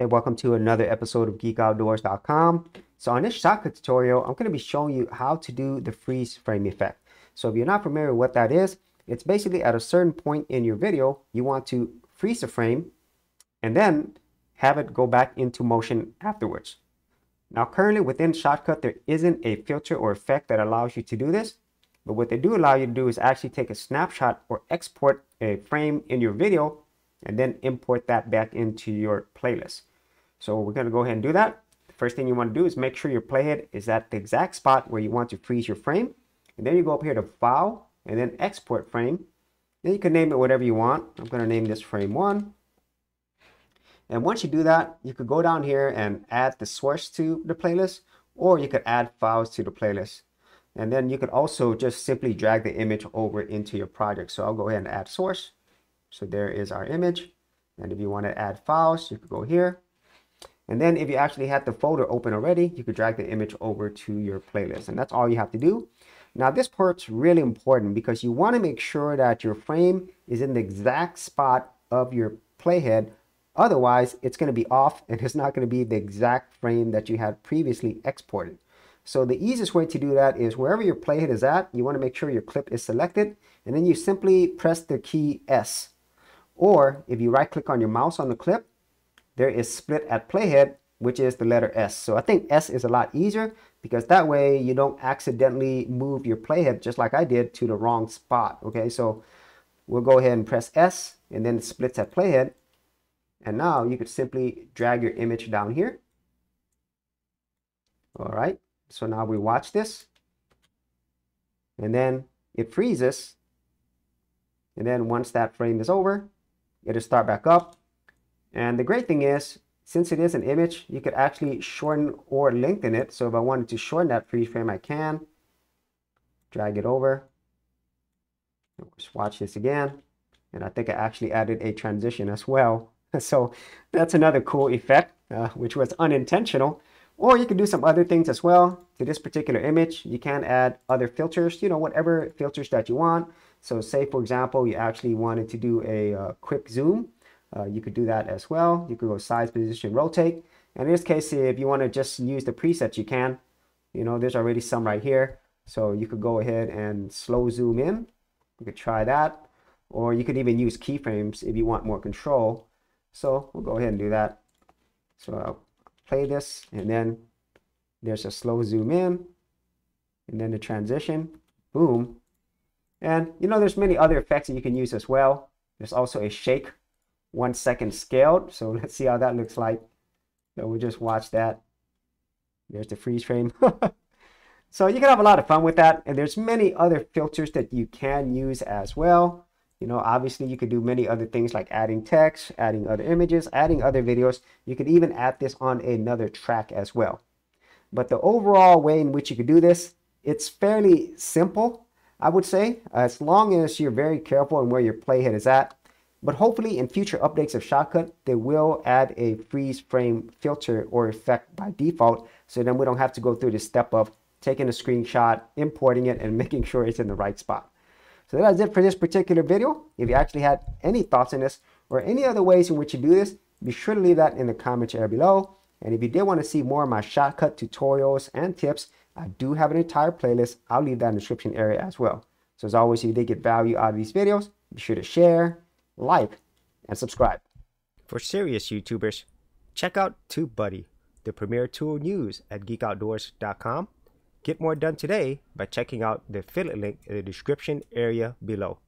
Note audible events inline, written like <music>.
Hey, welcome to another episode of GeekOutdoors.com. So on this shotcut tutorial, I'm going to be showing you how to do the freeze frame effect. So if you're not familiar with what that is, it's basically at a certain point in your video, you want to freeze the frame and then have it go back into motion afterwards. Now currently within Shotcut, there isn't a filter or effect that allows you to do this. But what they do allow you to do is actually take a snapshot or export a frame in your video and then import that back into your playlist. So we're going to go ahead and do that. The first thing you want to do is make sure your playhead is at the exact spot where you want to freeze your frame. And then you go up here to File and then Export Frame. Then you can name it whatever you want. I'm going to name this Frame 1. And once you do that, you could go down here and add the source to the playlist, or you could add files to the playlist. And then you could also just simply drag the image over into your project. So I'll go ahead and add source. So there is our image. And if you want to add files, you could go here and then if you actually had the folder open already, you could drag the image over to your playlist. And that's all you have to do. Now this part's really important because you want to make sure that your frame is in the exact spot of your playhead. Otherwise, it's going to be off and it's not going to be the exact frame that you had previously exported. So the easiest way to do that is wherever your playhead is at, you want to make sure your clip is selected and then you simply press the key S. Or if you right click on your mouse on the clip, there is split at playhead, which is the letter S. So I think S is a lot easier because that way you don't accidentally move your playhead just like I did to the wrong spot. Okay, so we'll go ahead and press S and then it splits at playhead. And now you could simply drag your image down here. All right, so now we watch this. And then it freezes. And then once that frame is over, it'll start back up and the great thing is, since it is an image, you could actually shorten or lengthen it. So if I wanted to shorten that freeze frame, I can. Drag it over. Just watch this again. And I think I actually added a transition as well. <laughs> So that's another cool effect, uh, which was unintentional. Or you can do some other things as well. To this particular image, you can add other filters, you know, whatever filters that you want. So say, for example, you actually wanted to do a uh, quick zoom. Uh, you could do that as well. You could go size, position, rotate. And in this case, if you want to just use the presets, you can. You know, there's already some right here. So you could go ahead and slow zoom in. You could try that. Or you could even use keyframes if you want more control. So we'll go ahead and do that. So I'll play this and then there's a slow zoom in and then the transition, boom. And you know, there's many other effects that you can use as well. There's also a shake one second scaled. So <laughs> let's see how that looks like. So we'll just watch that. There's the freeze frame. <laughs> so you can have a lot of fun with that. And there's many other filters that you can use as well. You know, obviously you could do many other things like adding text, adding other images, adding other videos. You could even add this on another track as well. But the overall way in which you could do this, it's fairly simple, I would say, as long as you're very careful on where your playhead is at. But hopefully in future updates of Shotcut, they will add a freeze frame filter or effect by default. So then we don't have to go through the step of taking a screenshot, importing it, and <laughs> making sure it's in the right spot. So that's it for this particular video. If you actually had any thoughts on this or any other ways in which you do this, be sure to leave that in the comments area below. And if you did want to see more of my Shotcut tutorials and tips, I do have an entire playlist. I'll leave that in the description area as well. So as always, if you did get value out of these videos, be sure to share, like, and subscribe. For serious YouTubers, check out TubeBuddy, the premier tool news at geekoutdoors.com. Get more done today by checking out the affiliate link in the description area below.